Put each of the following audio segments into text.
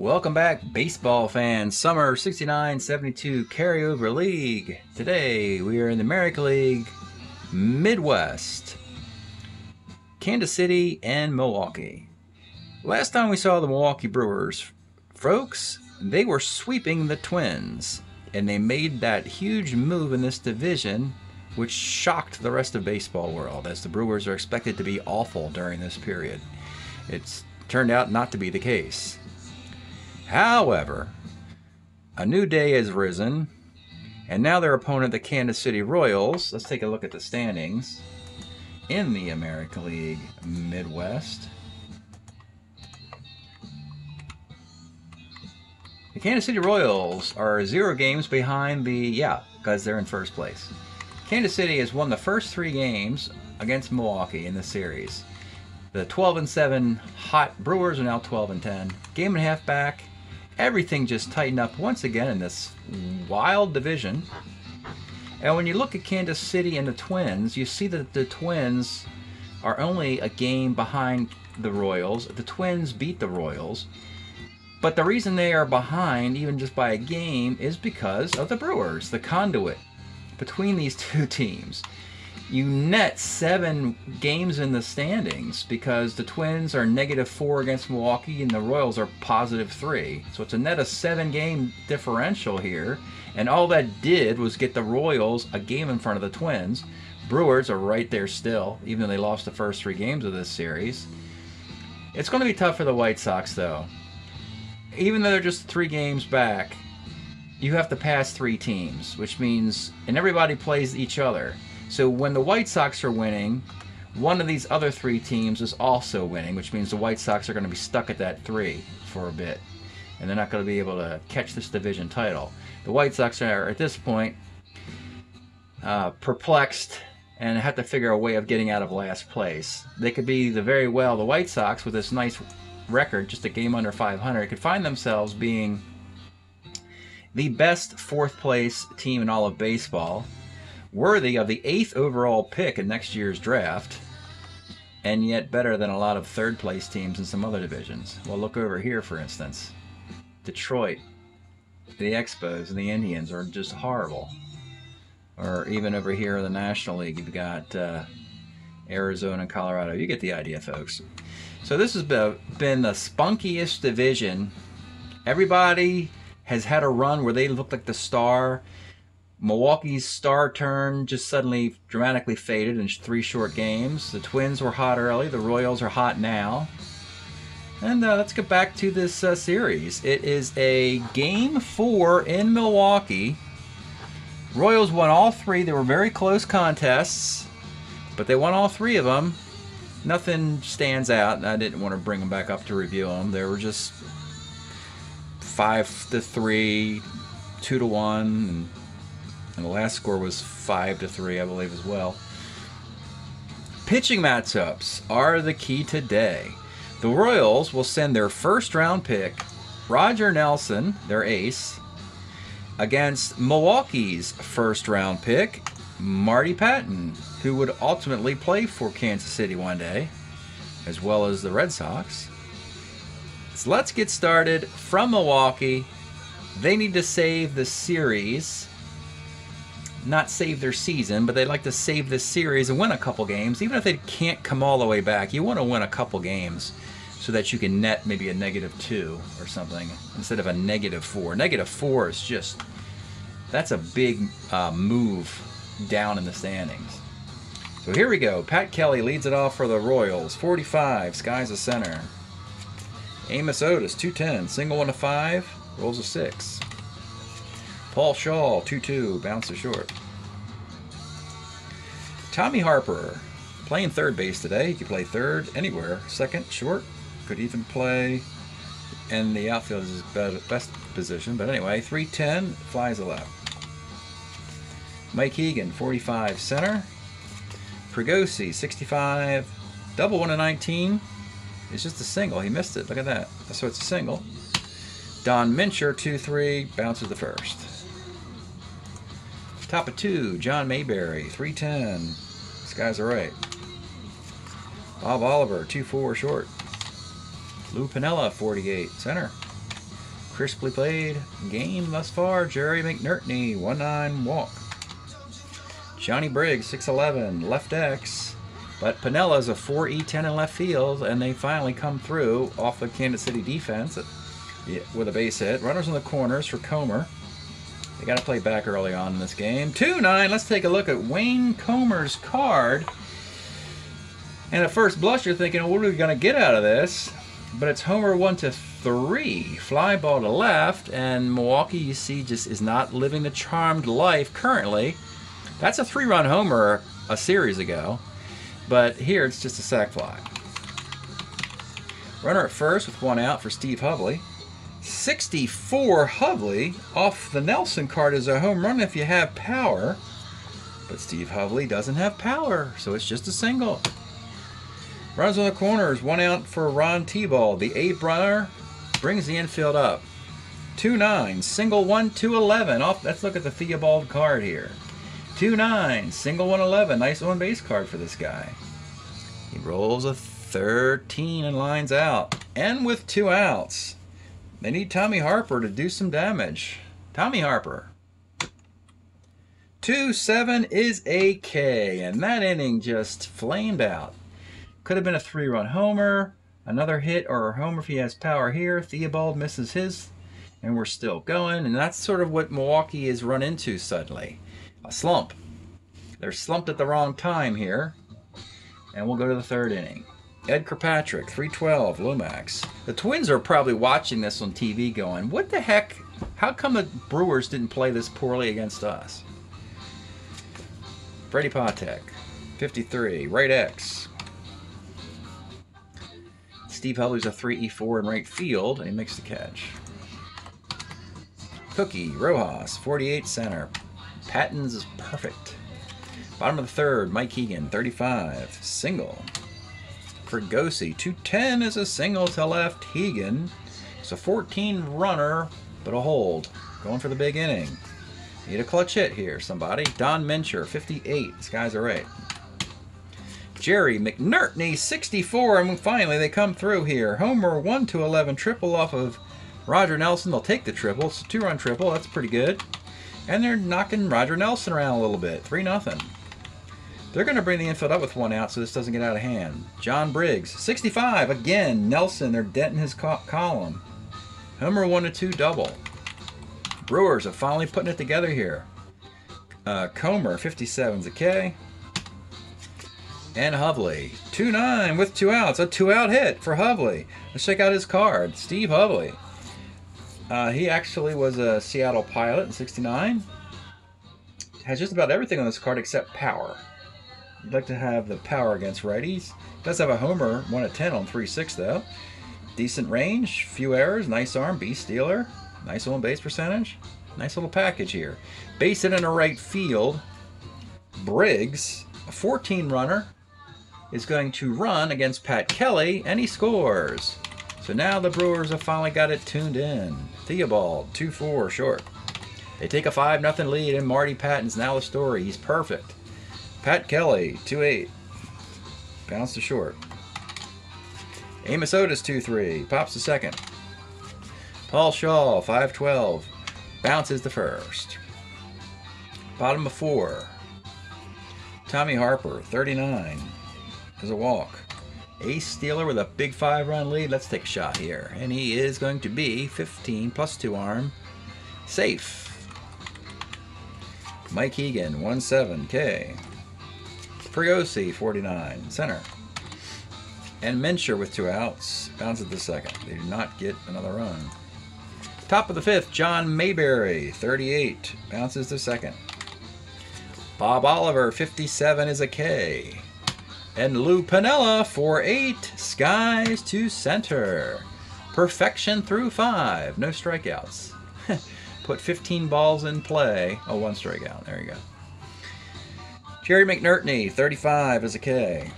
Welcome back, baseball fans. Summer 69 72 Carryover League. Today we are in the America League Midwest, Kansas City, and Milwaukee. Last time we saw the Milwaukee Brewers, folks, they were sweeping the Twins, and they made that huge move in this division, which shocked the rest of baseball world, as the Brewers are expected to be awful during this period. It's turned out not to be the case. However, a new day has risen, and now their opponent, the Kansas City Royals, let's take a look at the standings in the America League Midwest. The Kansas City Royals are zero games behind the, yeah, because they're in first place. Kansas City has won the first three games against Milwaukee in the series. The 12 and 7 hot Brewers are now 12 and 10. Game and a half back everything just tightened up once again in this wild division. And when you look at Kansas City and the Twins, you see that the Twins are only a game behind the Royals. The Twins beat the Royals. But the reason they are behind, even just by a game, is because of the Brewers, the conduit between these two teams you net seven games in the standings because the Twins are negative four against Milwaukee and the Royals are positive three. So it's a net of seven game differential here. And all that did was get the Royals a game in front of the Twins. Brewers are right there still, even though they lost the first three games of this series. It's going to be tough for the White Sox, though. Even though they're just three games back, you have to pass three teams, which means, and everybody plays each other. So when the White Sox are winning, one of these other three teams is also winning, which means the White Sox are going to be stuck at that three for a bit. And they're not going to be able to catch this division title. The White Sox are, at this point, uh, perplexed and have to figure a way of getting out of last place. They could be the very well, the White Sox, with this nice record, just a game under 500, could find themselves being the best fourth place team in all of baseball worthy of the eighth overall pick in next year's draft, and yet better than a lot of third place teams in some other divisions. Well, look over here, for instance. Detroit, the Expos, and the Indians are just horrible. Or even over here in the National League, you've got uh, Arizona and Colorado. You get the idea, folks. So this has been the spunkiest division. Everybody has had a run where they look like the star Milwaukee's star turn just suddenly dramatically faded in three short games. The Twins were hot early, the Royals are hot now. And uh, let's get back to this uh, series. It is a game four in Milwaukee. Royals won all three. They were very close contests, but they won all three of them. Nothing stands out. I didn't want to bring them back up to review them. They were just five to three, two to one, and the last score was 5 to 3, I believe, as well. Pitching matchups are the key today. The Royals will send their first round pick, Roger Nelson, their ace, against Milwaukee's first round pick, Marty Pattin, who would ultimately play for Kansas City one day, as well as the Red Sox. So let's get started from Milwaukee. They need to save the series not save their season, but they'd like to save this series and win a couple games. Even if they can't come all the way back, you want to win a couple games so that you can net maybe a negative two or something instead of a negative four. Negative four is just, that's a big uh, move down in the standings. So here we go. Pat Kelly leads it off for the Royals. 45, Skies a center. Amos Otis, 210, single one to five, rolls a six. Paul Schaal, 2-2, bounces short. Tommy Harper, playing third base today. He can play third anywhere. Second, short. Could even play in the outfield is his best position. But anyway, 310, flies a left. Mike Hegan, 45, center. Fregosi, 65, double one to 19. It's just a single. He missed it. Look at that. So it's a single. Don Mincher, 2-3, bounces the first. Top of two, John Mayberry, 310. This guy's all right. Bob Oliver, 2-4 short. Lou Piniella, 48, center. crisply played game thus far. Jerry McNertney, 1-9 walk. Johnny Briggs, 6'11", left X. But Piniella's a 4E10 in left field, and they finally come through off the Kansas City defense with a base hit. Runners in the corners for Comer. They got to play back early on in this game. 2-9, let's take a look at Wayne Comer's card. And at first blush, you're thinking, what are we going to get out of this? But it's Homer 1 to 3. Fly ball to left, and Milwaukee, you see, just is not living the charmed life currently. That's a three-run homer a series ago. But here, it's just a sac fly. Runner at first with one out for Steve Hovley. 64 Hovley off the Nelson card is a home run if you have power. But Steve Hovley doesn't have power, so it's just a single. Runs on the corners, one out for Ron Theobald. The eighth runner brings the infield up. 2-9, single 1, 2-11. Off, let's look at the Theobald card here. 2-9, single 1-11. Nice on base card for this guy. He rolls a 13 and lines out. And with two outs, they need Tommy Harper to do some damage. Tommy Harper. 2-7 is a K, and that inning just flamed out. Could have been a three-run homer, another hit or a homer if he has power here. Theobald misses his, and we're still going. And that's sort of what Milwaukee has run into suddenly. A slump. They're slumped at the wrong time here. And we'll go to the third inning. Ed Kirkpatrick, 312, Lomax. The Twins are probably watching this on TV going, what the heck? How come the Brewers didn't play this poorly against us? Freddie Patek, 53, right X. Steve Hovley's a 3E4 in right field, and he makes the catch. Cookie, Rojas, 48 center. Pattin's is perfect. Bottom of the third, Mike Hegan, 35, single. Fregosi, 210 is a single to left. Hegan, it's a 14 runner, but a hold. Going for the big inning. Need a clutch hit here, somebody. Don Mincher, 58. This guy's a right. Jerry McNertney, 64, and finally they come through here. Homer, 1 to 11, triple off of Roger Nelson. They'll take the triple. It's a two-run triple. That's pretty good. And they're knocking Roger Nelson around a little bit. 3 nothing. They're going to bring the infield up with one out so this doesn't get out of hand. John Briggs, 65. Again, Nelson, they're denting his co column. Homer 1 to 2 double. Brewers are finally putting it together here. Uh, Comer, 57's a K and Hovley. 2-9 with two outs. A two-out hit for Hovley. Let's check out his card. Steve Hovley. Uh, he actually was a Seattle pilot in 69. Has just about everything on this card except power. Like to have the power against righties. Does have a homer, 1 at 10 on 3-6 though. Decent range, few errors, nice arm, B stealer, nice on base percentage. Nice little package here. Base it in a right field. Briggs, a 14 runner, is going to run against Pat Kelly, and he scores. So now the Brewers have finally got it tuned in. Theobald, 2-4 short. They take a 5-0 lead, and Marty Pattin's now the story. He's perfect. Pat Kelly, 2-8. Bounce to short. Amos Otis, 2-3. Pops the second. Paul Schaal, 5-12. Bounces the first. Bottom of four. Tommy Harper, 39 is a walk. Ace Steeler with a big five run lead. Let's take a shot here. And he is going to be 15 plus two arm. Safe. Mike Hegan, 1-7K. Fregosi, 49, center. And Mincher with two outs. Bounces the second. They do not get another run. Top of the fifth, John Mayberry, 38. Bounces the second. Bob Oliver, 57 is a K. And Lou Piniella, 4-8, skies to center. Perfection through five, no strikeouts. Put 15 balls in play. Oh, one strikeout, there you go. Jerry McNertney, 35 is a K.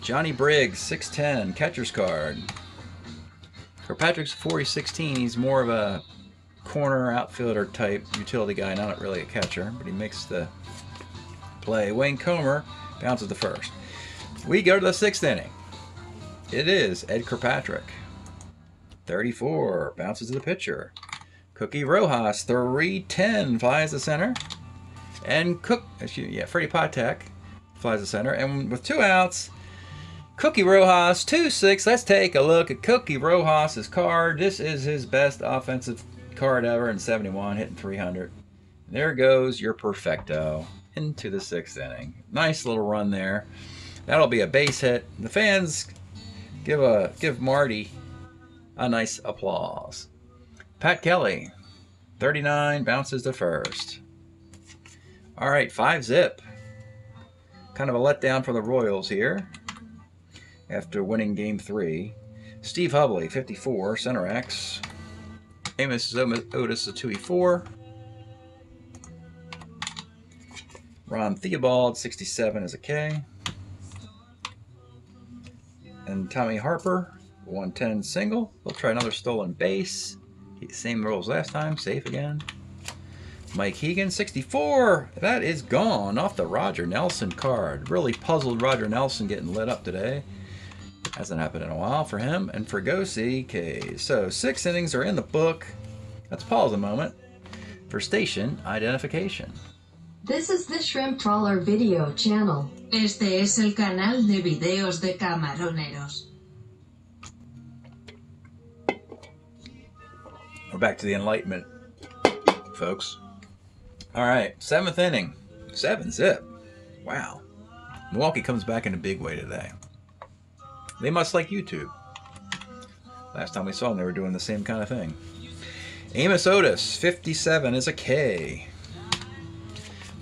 Johnny Briggs, 6'10", catcher's card. Kirkpatrick's 40-16, he's more of a corner outfielder type utility guy, not really a catcher, but he makes the play. Wayne Comer bounces the first. We go to the sixth inning. It is Ed Kirkpatrick. 34, bounces to the pitcher. Cookie Rojas, 310, flies to center. And Cook, excuse yeah, Freddie Patek flies the center. And with two outs, Cookie Rojas, 2-6. Let's take a look at Cookie Rojas' card. This is his best offensive card ever in 71, hitting 300. There goes your perfecto into the sixth inning. Nice little run there. That'll be a base hit. The fans give a give Marty a nice applause. Pat Kelly, 39, bounces to first. All right, five zip. Kind of a letdown for the Royals here after winning game three. Steve Hovley, 54, center X. Amos Otis, a 2E4. Ron Theobald, 67 is a K. And Tommy Harper, 110 single. We'll try another stolen base. Same rules last time, safe again. Mike Hegan, 64. That is gone off the Roger Nelson card. Really puzzled Roger Nelson getting lit up today. Hasn't happened in a while for him. And Fregosi, K. So six innings are in the book. Let's pause a moment for station identification. This is the Shrimp Trawler video channel. Este es el canal de videos de camaroneros. We're back to the Enlightenment, folks. All right, seventh inning, seven zip. Wow, Milwaukee comes back in a big way today. They must like YouTube. Last time we saw them, they were doing the same kind of thing. Amos Otis, 57 is a K.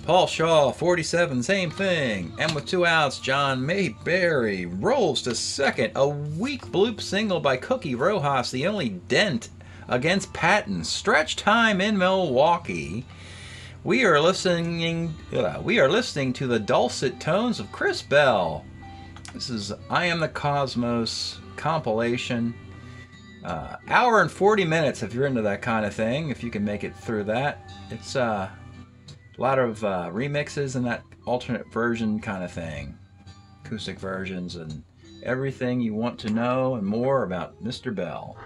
Paul Schaal, 47, same thing. And with two outs, John Mayberry rolls to second. A weak bloop single by Cookie Rojas, the only dent against Pattin. Stretch time in Milwaukee. We are listening. Uh, we are listening to the dulcet tones of Chris Bell. This is I Am the Cosmos compilation. Uh, hour and 40 minutes if you're into that kind of thing, if you can make it through that. It's uh, a lot of uh, remixes and that alternate version kind of thing. Acoustic versions and everything you want to know and more about Mr. Bell.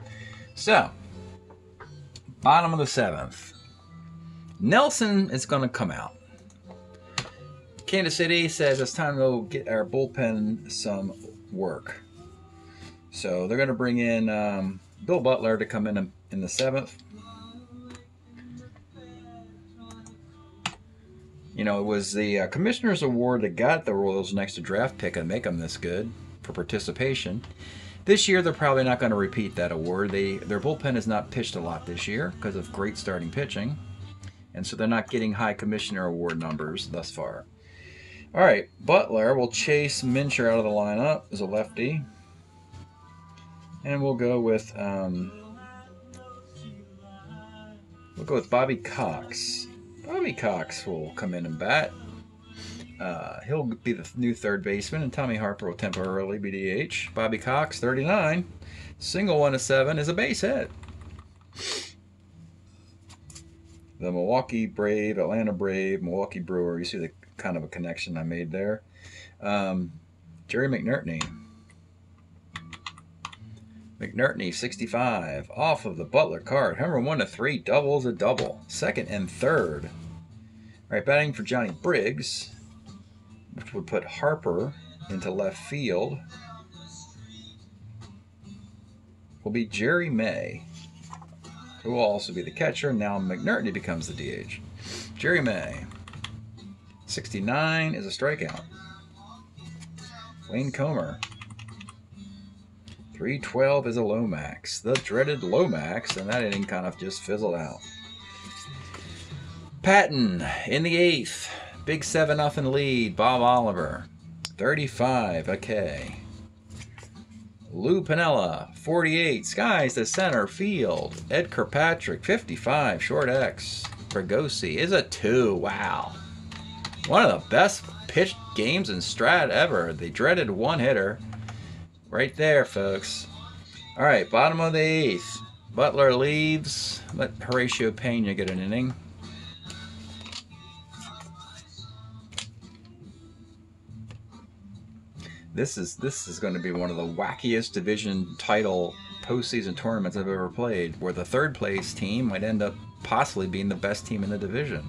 So, bottom of the seventh. Nelson is going to come out. Kansas City says it's time to get our bullpen some work. So they're going to bring in um, Bill Butler to come in in the seventh. You know, it was the uh, Commissioner's Award that got the Royals next to draft pick and make them this good for participation. This year, they're probably not going to repeat that award. They Their bullpen has not pitched a lot this year because of great starting pitching. And so they're not getting high Commissioner Award numbers thus far. All right, Butler will chase Mincher out of the lineup as a lefty. And we'll go with um, we'll go with Bobby Cox. Bobby Cox will come in and bat. Uh, he'll be the new third baseman, and Tommy Harper will temporarily be DH. Bobby Cox, 39, single one to seven, is a base hit. The Milwaukee Brave, Atlanta Brave, Milwaukee Brewer. You see the kind of a connection I made there. Um, Jerry McNertney. McNertney, 65, off of the Butler card. Hammer one to three, doubles a double. Second and third. All right, batting for Johnny Briggs, which would put Harper into left field, will be Jerry May, who will also be the catcher. Now McNertney becomes the DH. Jerry May, 69 is a strikeout. Wayne Comer, 312 is a Lomax. The dreaded Lomax, and that inning kind of just fizzled out. Pattin in the eighth. Big 7 nothing lead. Bob Oliver. 35, okay. Lou Piniella, 48. Skies to center field. Ed Kirkpatrick, 55. Short X. Fregosi is a 2. Wow. One of the best pitched games in Strat ever. The dreaded one hitter. Right there, folks. All right, bottom of the eighth. Butler leaves. Let Horatio Pena get an inning. This is this is going to be one of the wackiest division title postseason tournaments I've ever played, where the third place team might end up possibly being the best team in the division.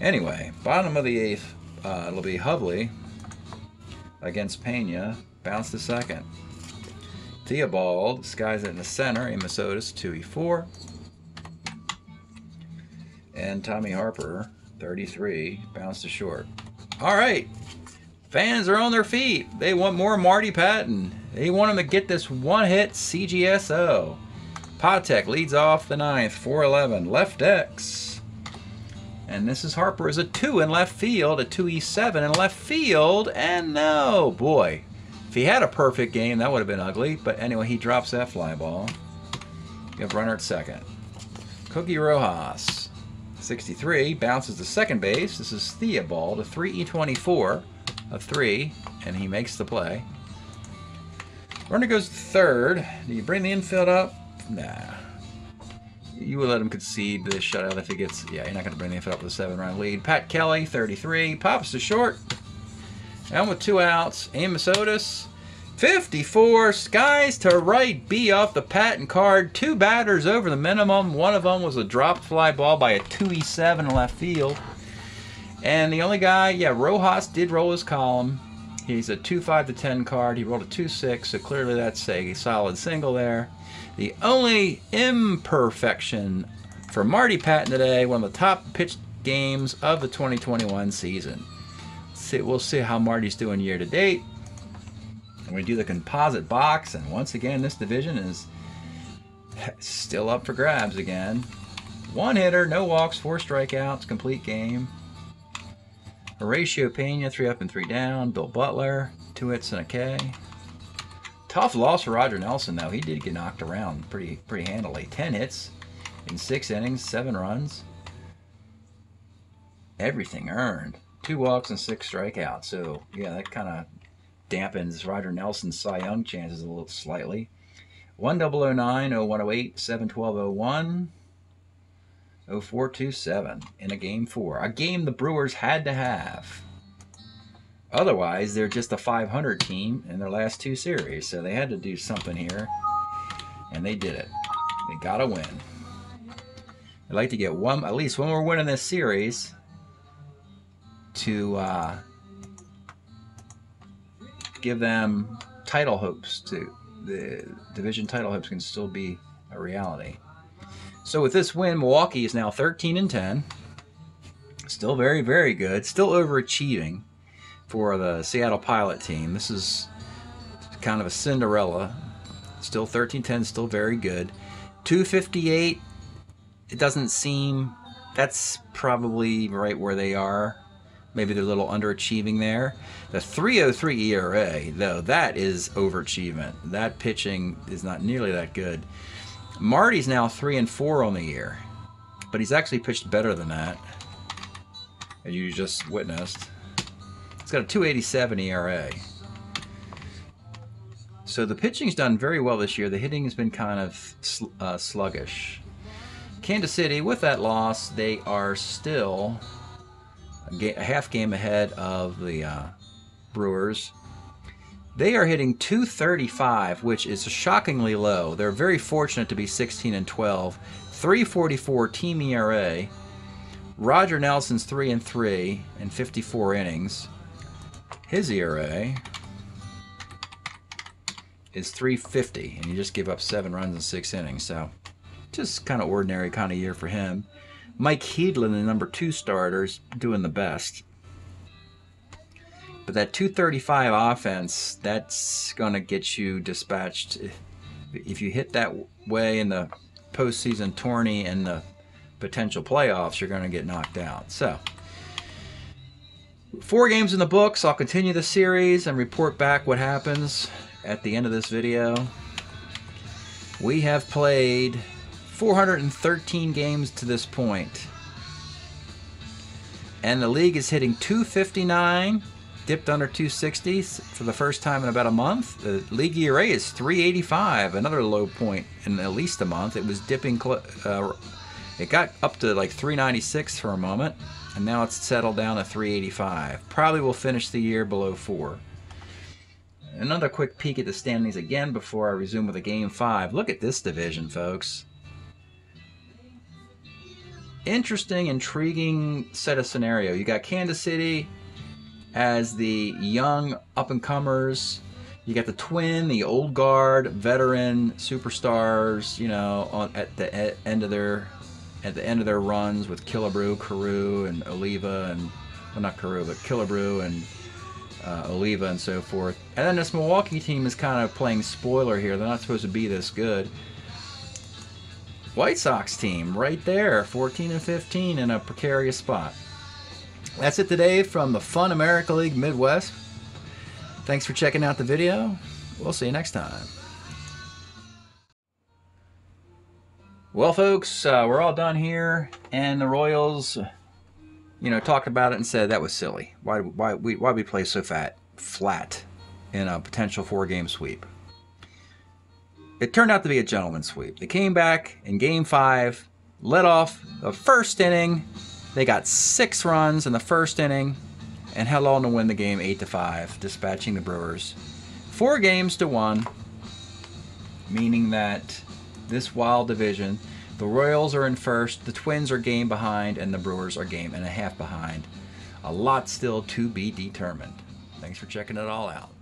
Anyway, bottom of the eighth, uh, it'll be Hovley against Pena, bounce to second. Theobald skies it in the center, Amos Otis 2e4. And Tommy Harper, 33, bounce to short. All right, fans are on their feet. They want more Marty Pattin. They want him to get this one hit CGSO. Patek leads off the ninth, 411, left X. And this is Harper is a 2 in left field, a 2E7 in left field, and no, boy. If he had a perfect game, that would have been ugly. But anyway, he drops that fly ball. You have runner at second. Cookie Rojas, 63, bounces to second base. This is Theobald, a 3E24, a 3, and he makes the play. Runner goes to third. Do you bring the infield up? Nah. You would let him concede this shutout if he gets. Yeah, you're not going to bring the infield up with a seven run lead. Pat Kelly, 33, pops to short. And with two outs, Amos Otis, 54, skies to right, B off the Pattin card. Two batters over the minimum. One of them was a drop fly ball by a 2E7 in left field. And the only guy, yeah, Rojas did roll his column. He's a 2-5 to 10 card. He rolled a 2-6, so clearly that's a solid single there. The only imperfection for Marty Pattin today, one of the top pitched games of the 2021 season. See, we'll see how Marty's doing year to date. And we do the composite box, and once again, this division is still up for grabs again. One hitter, no walks, four strikeouts, complete game. Horatio Pena, three up and three down. Bill Butler, two hits and a K. Tough loss for Roger Nelson, though. He did get knocked around pretty pretty handily. Ten hits in six innings, seven runs. Everything earned. Two walks and six strikeouts. So yeah, that kind of dampens Roger Nelson's Cy Young chances a little slightly. 1009, 0108, 71201. 0427 in a game four. A game the Brewers had to have. Otherwise, they're just a 500 team in their last two series. So they had to do something here. And they did it. They got to win. I'd like to get one, at least one more win in this series to uh, give them title hopes to the division title hopes can still be a reality. So with this win, Milwaukee is now 13 and 10. Still very, very good. Still overachieving for the Seattle Pilot team. This is kind of a Cinderella. Still 13-10, still very good. 258, it doesn't seem that's probably right where they are. Maybe they're a little underachieving there. The 303 ERA, though, that is overachievement. That pitching is not nearly that good. Marty's now three and four on the year, but he's actually pitched better than that, as you just witnessed. He's got a 287 ERA. So the pitching's done very well this year. The hitting has been kind of sl uh, sluggish. Kansas City, with that loss, they are still a, ga a half game ahead of the uh, Brewers. They are hitting 235, which is shockingly low. They're very fortunate to be 16 and 12. 344 team ERA. Roger Nelson's 3 and 3 in 54 innings. His ERA is 350, and he just gave up seven runs in six innings. So, just kind of ordinary kind of year for him. Mike Hedlund, the number two starter, is doing the best. But that 235 offense, that's going to get you dispatched. If you hit that way in the postseason tourney and the potential playoffs, you're going to get knocked out. So, four games in the books. I'll continue the series and report back what happens at the end of this video. We have played 413 games to this point. And the league is hitting 259 dipped under 260 for the first time in about a month. The league ERA is 385, another low point in at least a month. It was dipping, uh, it got up to like 396 for a moment, and now it's settled down to 385. Probably will finish the year below four. another quick peek at the standings again before I resume with a game five. Look at this division, folks. Interesting, intriguing set of scenario. You got Kansas City as the young up and comers. You got the twin, the old guard, veteran superstars. You know, on, at the end of their at the end of their runs with Killebrew, Carew, and Oliva, and well, not Carew, but Killebrew and uh, Oliva and so forth. And then this Milwaukee team is kind of playing spoiler here. They're not supposed to be this good. White Sox team right there, 14 and 15 in a precarious spot. That's it today from the Fun America League Midwest. Thanks for checking out the video. We'll see you next time. Well, folks, uh, we're all done here, and the Royals you know, talked about it and said that was silly. Why why we why we play so fat flat in a potential four game sweep? It turned out to be a gentleman's sweep. They came back in game five, led off the first inning. They got six runs in the first inning and held on to win the game eight to five, dispatching the Brewers. Four games to one, meaning that this wild division the Royals are in first, the Twins are game behind, and the Brewers are game and a half behind. A lot still to be determined. Thanks for checking it all out.